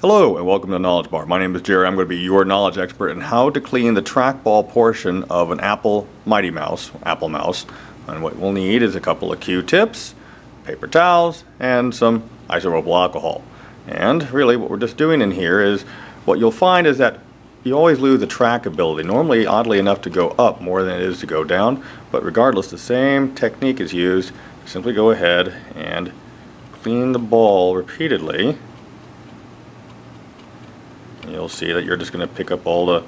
Hello and welcome to Knowledge Bar. My name is Jerry. I'm going to be your knowledge expert in how to clean the trackball portion of an Apple Mighty Mouse, Apple Mouse. And what we'll need is a couple of Q-tips, paper towels, and some isopropyl alcohol. And really what we're just doing in here is what you'll find is that you always lose the trackability. Normally, oddly enough, to go up more than it is to go down. But regardless, the same technique is used. Simply go ahead and clean the ball repeatedly you'll see that you're just going to pick up all the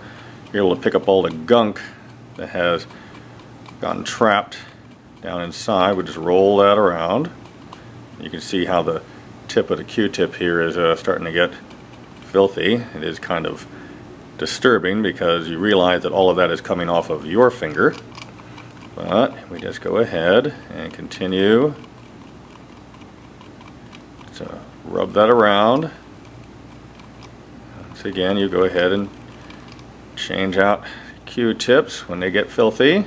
you're able to pick up all the gunk that has gotten trapped down inside. We just roll that around. You can see how the tip of the q-tip here is uh, starting to get filthy. It is kind of disturbing because you realize that all of that is coming off of your finger. But we just go ahead and continue to rub that around so again, you go ahead and change out Q-tips when they get filthy.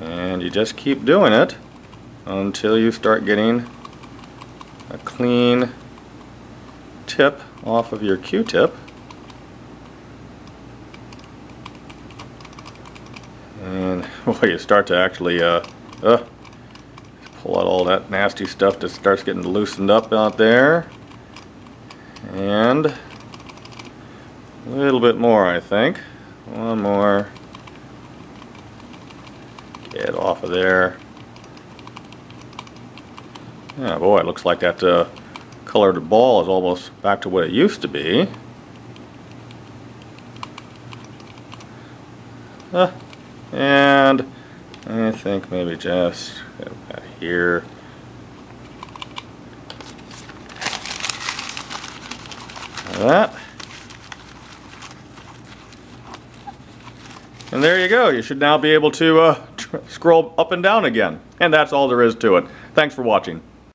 And you just keep doing it until you start getting a clean tip off of your Q-tip. And boy, you start to actually uh, uh, pull out all that nasty stuff that starts getting loosened up out there and a little bit more I think. One more. Get off of there. Yeah boy it looks like that uh, colored ball is almost back to what it used to be. Uh, and I think maybe just here that. And there you go. You should now be able to uh, scroll up and down again. And that's all there is to it. Thanks for watching.